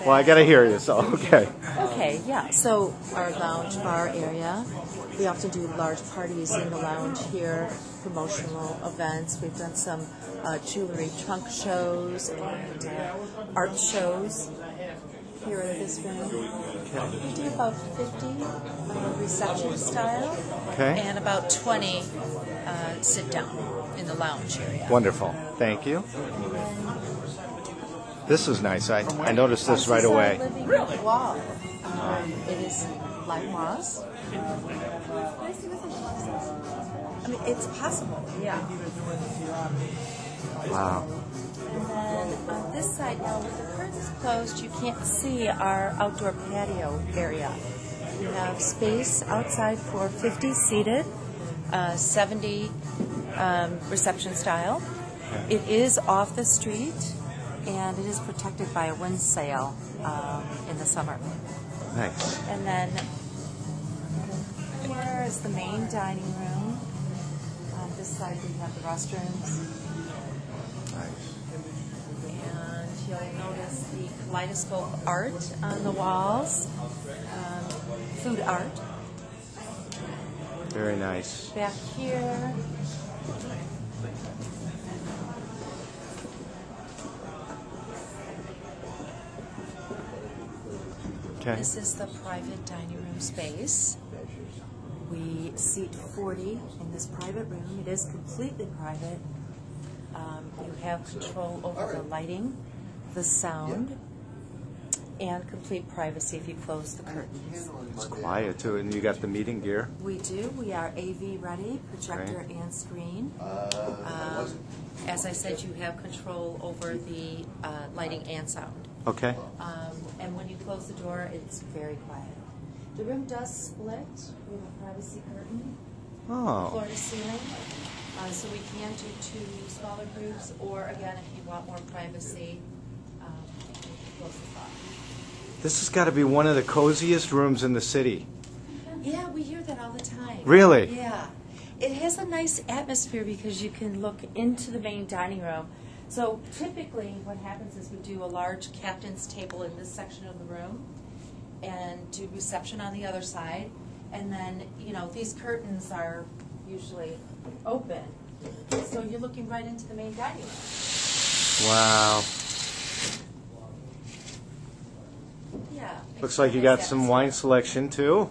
Well, I gotta hear you, so okay. Okay, yeah. So our lounge bar area, we often do large parties in the lounge here, promotional events. We've done some uh, jewelry trunk shows and uh, art shows here in this room. We do about 50 uh, reception style Okay. and about 20 uh, sit down in the lounge area. Wonderful. Thank you. This is nice. I, I noticed this right away. living room wall. Um, it is like moss. I mean, it's possible, yeah. Wow. And then on this side now, with the curtains closed, you can't see our outdoor patio area. We have space outside for 50 seated, uh, 70 um, reception style. It is off the street, and it is protected by a wind sail um, in the summer. Nice. And then here is the main dining room. On this side, we have the restrooms. Nice. And you'll notice the kaleidoscope art on the walls, um, food art. Very nice. Back here, Okay. this is the private dining room space. We seat 40 in this private room. It is completely private. Um, you have control over the lighting, the sound, and complete privacy if you close the curtains. It's quiet too, and you got the meeting gear. We do. We are AV ready, projector Great. and screen. Um, as I said, you have control over the uh, lighting and sound. Okay. Um, and when you close the door, it's very quiet. The room does split. We have a privacy curtain, floor Oh. to ceiling. Uh, so we can do two smaller groups, or again, if you want more privacy, um, we can close this off. This has got to be one of the coziest rooms in the city. Yeah, we hear that all the time. Really? Yeah. It has a nice atmosphere because you can look into the main dining room. So typically, what happens is we do a large captain's table in this section of the room and do reception on the other side. And then, you know, these curtains are usually open. So you're looking right into the main dining room. Wow. Yeah. Looks like you got some wine selection too.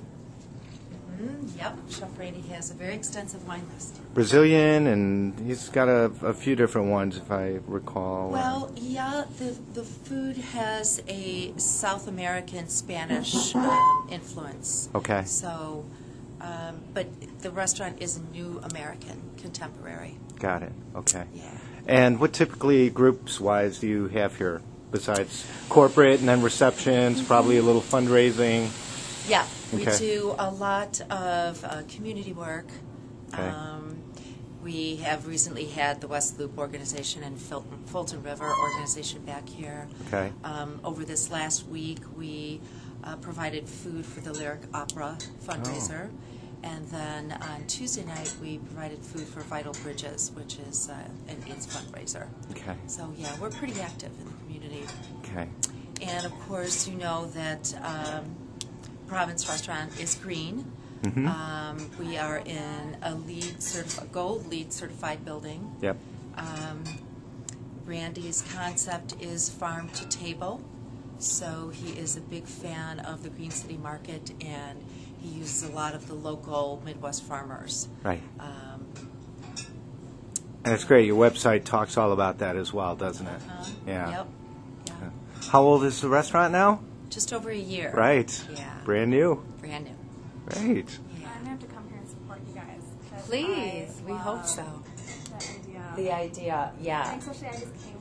Yep. Chef Randy has a very extensive wine list. Brazilian, and he's got a, a few different ones, if I recall. Well, yeah, the, the food has a South American Spanish um, influence. Okay. So, um, but the restaurant is new American, contemporary. Got it. Okay. Yeah. And what typically groups wise do you have here besides corporate and then receptions, probably a little fundraising? Yeah, we Okay. do a lot of uh, community work. Okay. Um, we have recently had the West Loop organization and Fulton, Fulton River organization back here. Okay. Um, over this last week, we uh, provided food for the Lyric Opera fundraiser. And then on Tuesday night, we provided food for Vital Bridges, which is uh, an AIDS fundraiser. Okay. So, yeah, we're pretty active in the community. Okay. And of course, you know that um, Province Restaurant is green. Mhm. Um, we are in a LEED certified, gold LEED certified building. Yep. Um, Randy's concept is farm to table, so he is a big fan of the Green City Market, and he uses a lot of the local Midwest farmers. Right. Um, And it's great. Your website talks all about that as well, doesn't it? uh, Yeah. Yep. Yeah. How old is the restaurant now? Just over a year. Right. Yeah. Brand new. Brand new. Right. Yeah. I'm gonna have to come here and support you guys. 'cause Please, I we hope so. The idea. The idea, yeah. And especially, I just came